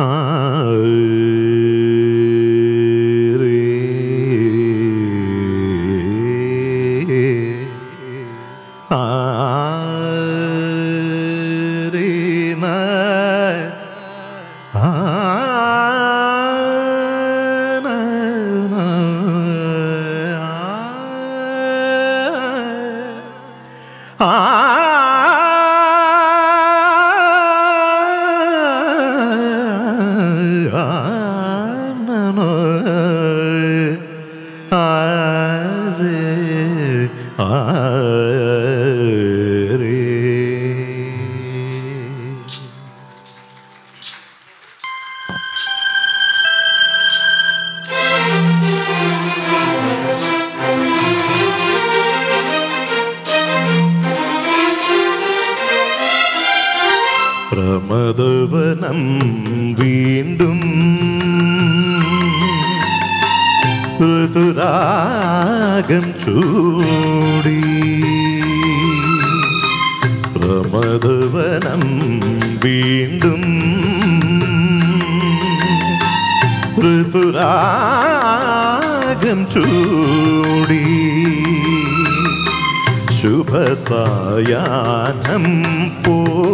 ആ Yeah. പ്രമദവനം വീണ്ടും ഋതുരാഗം ചൂടി. പ്രമദവനം വീണ്ടും ഋതുരാഗം ചൂടി. ശുഭസായാനം പോലെ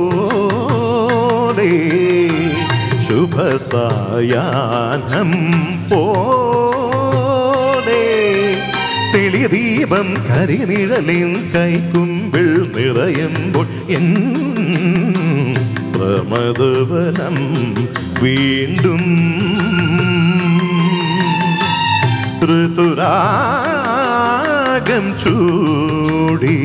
ശുഭസായാനം പോലെ. തെളിദീപം കരിനിഴലിൻ കൈക്കുമ്പിൾ നിറയുമ്പോൾ എൻ പ്രമദവനം വീണ്ടും ഋതുരാഗം ചൂടി.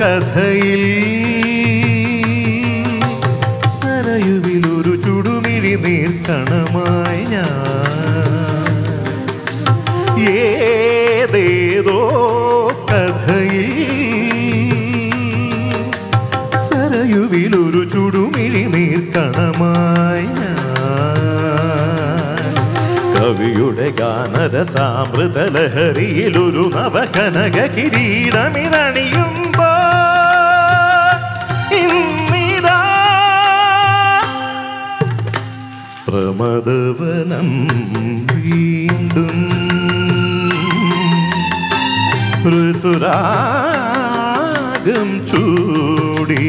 കഥയിൽ സരയുവിലൊരു ചുടുമിഴി നീർക്കണമായി ഞാൻ. ഏതേതോ കഥയിൽ സരയുവിലൊരു ചുടുമിഴി നീർക്കണമായി കവിയുടെ ഗാനര സാമൃതലഹരിയിലൊരു നവകനക കിരീടമിരണിയുമ്പോ പ്രമദവനം വീണ്ടും ഋതുരാഗം ചൂടി.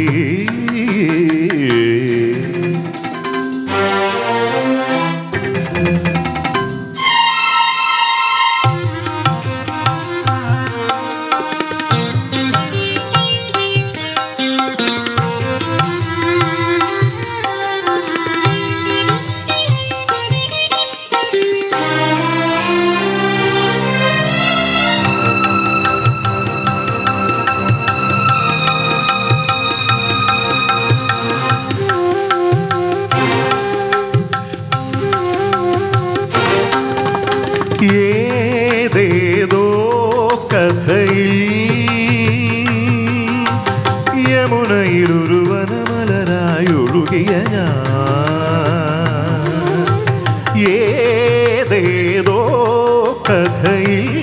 കഥയിൽ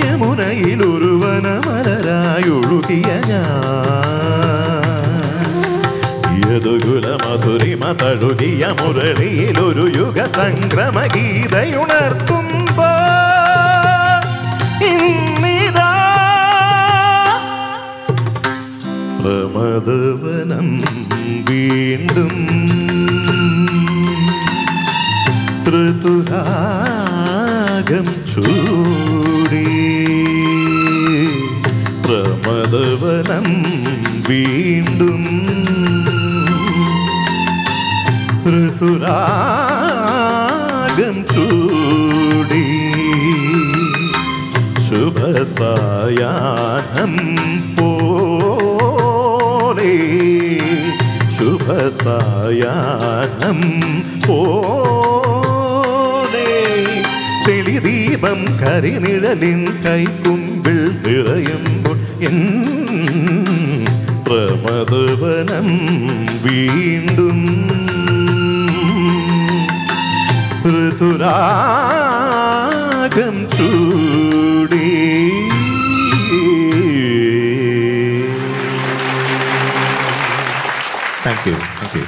യമുനയിൽ ഒരുവന ഞാൻ. യദുകുല മധുരിമ തഴുകിയ മുരളിയിലൊരു യുഗ സംക്രമ ഗീതയുണർത്തുമ്പോ പ്രമദവനം വീണ്ടും ഋതുരാഗം ചൂടി. പ്രമദവനം വീണ്ടും ഋതുരാഗം ചൂടി. ശുഭസായാഹം പോലെ ശുഭസായാഹം പോ തെളിദീപം കരിനിഴലിൻ കൈക്കുമ്പിൾ നിറയുമ്പോൾ എൻ പ്രമദവനം വീണ്ടും ഋതുരാഗം ചൂടി. Thank you thank you